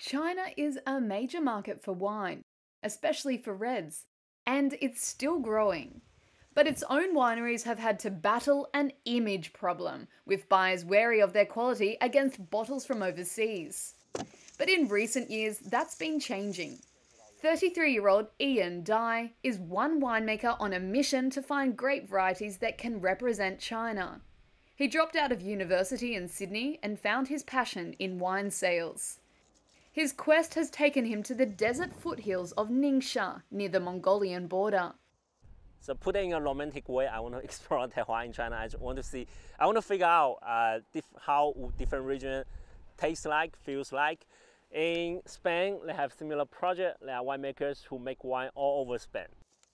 China is a major market for wine, especially for reds, and it's still growing. But its own wineries have had to battle an image problem, with buyers wary of their quality against bottles from overseas. But in recent years, that's been changing. 33 year old Ian Dai is one winemaker on a mission to find grape varieties that can represent China. He dropped out of university in Sydney and found his passion in wine sales. His quest has taken him to the desert foothills of Ningxia, near the Mongolian border. So put it in a romantic way, I want to explore Terroir in China. I want to see, I want to figure out uh, how different region tastes like, feels like. In Spain, they have similar project. There are winemakers who make wine all over Spain.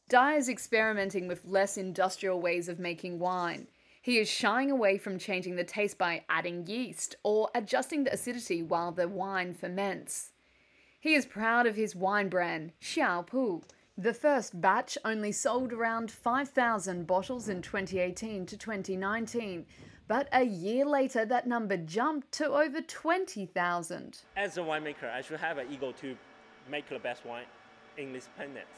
Dai is experimenting with less industrial ways of making wine. He is shying away from changing the taste by adding yeast or adjusting the acidity while the wine ferments. He is proud of his wine brand, Xiaopu. The first batch only sold around 5,000 bottles in 2018 to 2019, but a year later that number jumped to over 20,000. As a winemaker, I should have an ego to make the best wine in this planet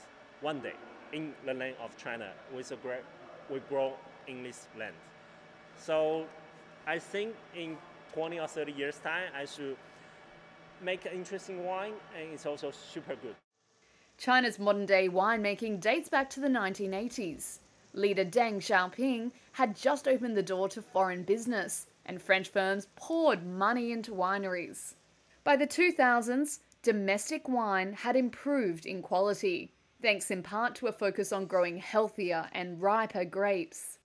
one day in the land of China with a great we grow in this land. So I think in 20 or 30 years time, I should make an interesting wine and it's also super good. China's modern day winemaking dates back to the 1980s. Leader Deng Xiaoping had just opened the door to foreign business, and French firms poured money into wineries. By the 2000s, domestic wine had improved in quality, thanks in part to a focus on growing healthier and riper grapes.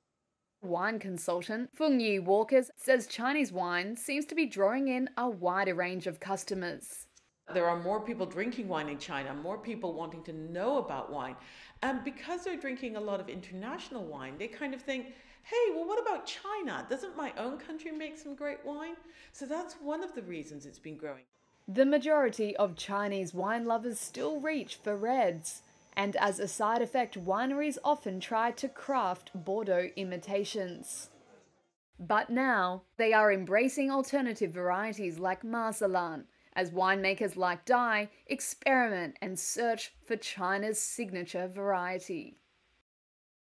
Wine consultant Fongyee Walkers says Chinese wine seems to be drawing in a wider range of customers. There are more people drinking wine in China, more people wanting to know about wine. And because they're drinking a lot of international wine, they kind of think, hey, well, what about China? Doesn't my own country make some great wine? So that's one of the reasons it's been growing. The majority of Chinese wine lovers still reach for reds and as a side effect, wineries often try to craft Bordeaux imitations. But now, they are embracing alternative varieties like Marselan, as winemakers like Dai experiment and search for China's signature variety.